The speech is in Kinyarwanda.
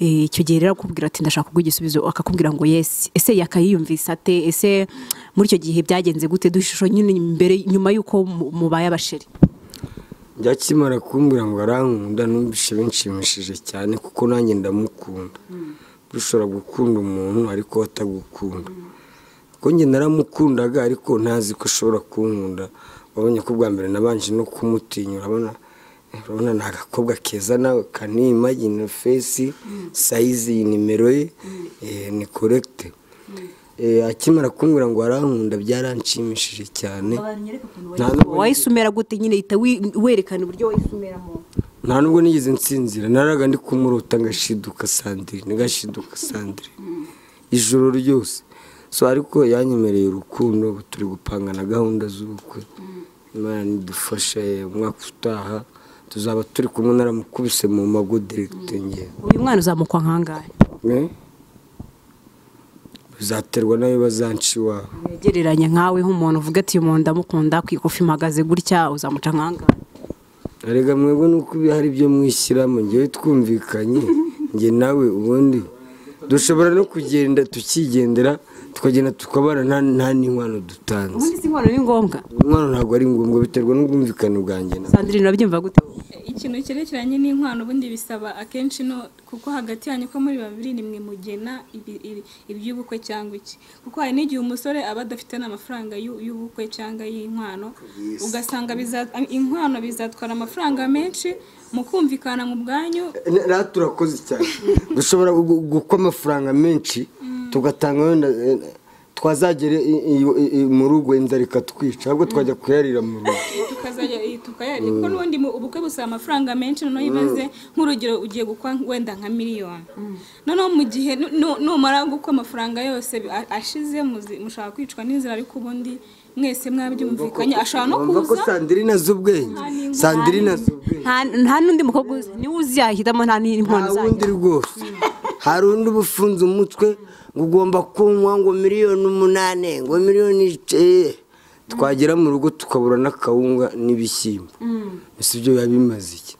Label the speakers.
Speaker 1: Eh, icyo gihe rero akubwira ati ndashaka kuguha igisubizo. Akakubwira ngo yes. Ese yakayiyumvise ate? Ese muri icyo gihe byagenze gute? Duha ishusho nyine mbere nyuma y'uko mu- mubaye abasheri
Speaker 2: njya akimara kumbwira ngo arankunda numvise binshimishije cyane kuko nanjye ndamukunda. Dushobora gukunda umuntu ariko atagukunda. Kuko njye naramukundaga ariko ntazi ko ashobora kunkunda. Wabonye ko bwa mbere nabanje no kumutinya urabona urabona ni agakobwa keza nawe kanimagine fesi sayizi nimero ye eh, ni korekite akimara kumbwira ngo arankunda byaranshimishije cyane.
Speaker 1: Wahise umera gute nyine? Hita wi- werekana uburyo wahise umeramo
Speaker 2: nta nubwo nigeze nsinzira naraga ndi kumurota ngashiduka sandire ngashiduka sandire ijoro ryose. So ariko yanyemereye urukundo turi gupanga na gahunda z'ubukwe. Imana nidufashe umwaka utaha. Tuzaba turi kumwe naramukubise mu mago diregite ngewe
Speaker 1: uyu mwana uzamukwa nkangahe?
Speaker 2: Bizaterwa n'ayo bazanca iwabo
Speaker 1: wegereranye nkawe nk'umuntu uvuga ati uyu muntu ndamukunda ku ikofi mpagaze gutya uzamuca nkangahe?
Speaker 2: Erega mwebwe nuko ibi hari ibyo mwishyiramo ngewe twumvikanye njye nawe ubundi. Dushobora no kugenda tukigendera tukagenda tukabara nta n'inkwano dutanze.
Speaker 1: Ubundi si inkono ni ngombwa.
Speaker 2: Inkwano ntabwo ari ngombwa biterwa n'ubwumvikane bwanjye
Speaker 1: sandrine urabyumva gute?
Speaker 3: Ikintu cyerekeranye n'inkwano ubundi bisaba akenshi no kuko hagati yanyu ko muri babiri nimwe mugena ibi- ibi- iby'ubukwe cyangwa iki? Kuko hari n'igihe umusore aba adafite n'amafaranga y'u- y'ubukwe cyangwa y'inkwano ugasanga biza- inkwano bizatwara amafaranga menshi mu kumvikana mu bwanyu.
Speaker 2: Rero turakoze cyane. Dushobora gu- gukwa amafaranga menshi tugatanga wenda eh, i- mu rugo inzara ikatwica ahubwo twajya kuyarira mu rugo.
Speaker 3: Kuko n'ubundi mu- ubukwe busaba amafaranga menshi noneho ibaze nk'urugero ugiye gukwa wenda nka miliyoni. Noneho mu gihe nu- nu- numara gukwa amafaranga yose a- ashize muzi- mushaka kwicwa n'inzara ariko ubundi mwese mwabyumvikanye. Ashobora no
Speaker 2: ko
Speaker 3: kuza?
Speaker 2: Sandirine azi ubwenge. Sandirine azi ubwenge.
Speaker 1: Nta nta n'undi mukobwa uzi. Niwe uzahitamo nta n'inkono
Speaker 2: nta wundi rwose. Hari undi uba ufunze umutwe ugomba kunywa ngo miliyoni umunane ngo miliyoni twagera mu rugo tukabura n'akawunga n'ibishyimbo. Mm. Si byo biba bimaze iki?